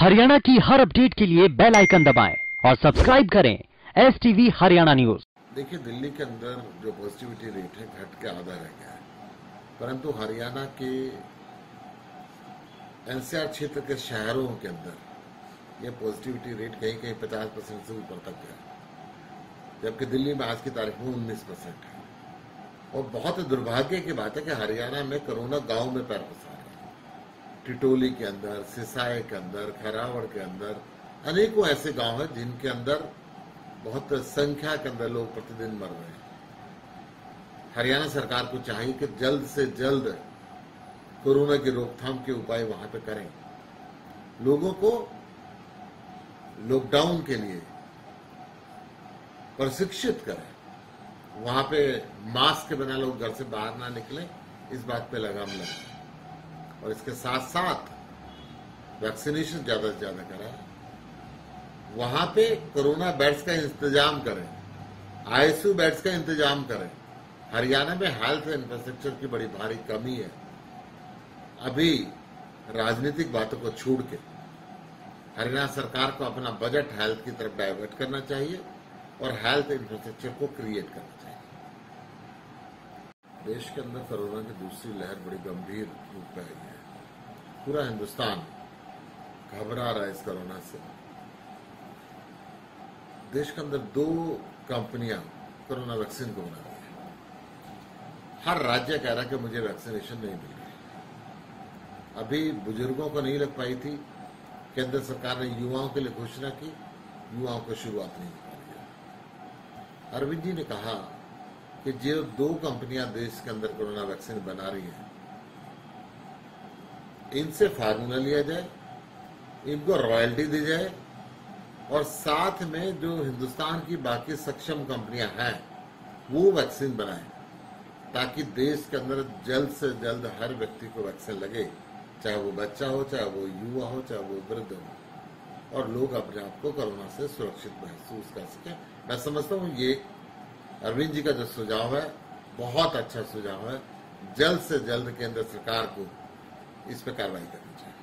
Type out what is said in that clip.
हरियाणा की हर अपडेट के लिए बेल आइकन दबाएँ और सब्सक्राइब करें एस टीवी हरियाणा न्यूज़। देखिए, दिल्ली के अंदर जो पॉजिटिविटी रेट है, घट के आधा रह गया है। परंतु हरियाणा के एनसीआर क्षेत्र के शहरों के अंदर ये पॉजिटिविटी रेट कहीं कहीं पचास परसेंट से ऊपर तक गया जबकि दिल्ली में आज की तारीख में उन्नीस परसेंट है। और बहुत दुर्भाग्य की बात है कि हरियाणा में कोरोना गाँव में पैर पसार है टिटोली के अंदर सिसाए के अंदर, खैरावड़ के अंदर, अनेकों ऐसे गाँव हैं जिनके अंदर बहुत संख्या के अंदर लोग प्रतिदिन मर रहे हैं। हरियाणा सरकार को चाहिए कि जल्द से जल्द कोरोना की रोकथाम के उपाय वहाँ पर करें। लोगों को लॉकडाउन के लिए प्रशिक्षित करें। वहाँ पे मास्क के बिना लोग घर से बाहर ना निकलें, इस बात पे लगाम लगाएँ। और इसके साथ साथ वैक्सीनेशन ज़्यादा से ज़्यादा कराएँ वहाँ पे कोरोना बेड्स का इंतज़ाम करें। आईसीयू बेड्स का इंतज़ाम करें। हरियाणा में हेल्थ इंफ्रास्ट्रक्चर की बड़ी भारी कमी है। अभी राजनीतिक बातों को छोड़ के हरियाणा सरकार को अपना बजट हेल्थ की तरफ़ डाइवर्ट करना चाहिए और हेल्थ इंफ्रास्ट्रक्चर को क्रिएट करना देश के अंदर कोरोना की दूसरी लहर बड़ी गंभीर रूप में आई है। पूरा हिंदुस्तान घबरा रहा है इस कोरोना से। देश के अंदर दो कंपनियाँ कोरोना वैक्सीन को बना रही है। हर राज्य कह रहा है कि मुझे वैक्सीनेशन नहीं मिल रही। अभी बुज़ुर्गों को नहीं लग पाई थी। केंद्र सरकार ने युवाओं के लिए घोषणा की। युवाओं को शुरुआत नहीं कर अरविंद जी ने कहा कि जो दो कंपनियाँ देश के अंदर कोरोना वैक्सीन बना रही हैं, इनसे फार्मूला लिया जाए, इनको रॉयल्टी दी जाए, और साथ में जो हिंदुस्तान की बाकी सक्षम कंपनियाँ हैं, वो वैक्सीन बनाए, ताकि देश के अंदर जल्द से जल्द हर व्यक्ति को वैक्सीन लगे, चाहे वो बच्चा हो, चाहे वो युवा हो, चाहे वो वृद्ध हो, और लोग अपने आप को कोरोना से सुरक्षित महसूस कर सके। मैं समझता हूँ ये अरविंद जी का जो सुझाव है, बहुत अच्छा सुझाव है। जल्द से जल्द केंद्र सरकार को इस पर कार्रवाई करनी चाहिए।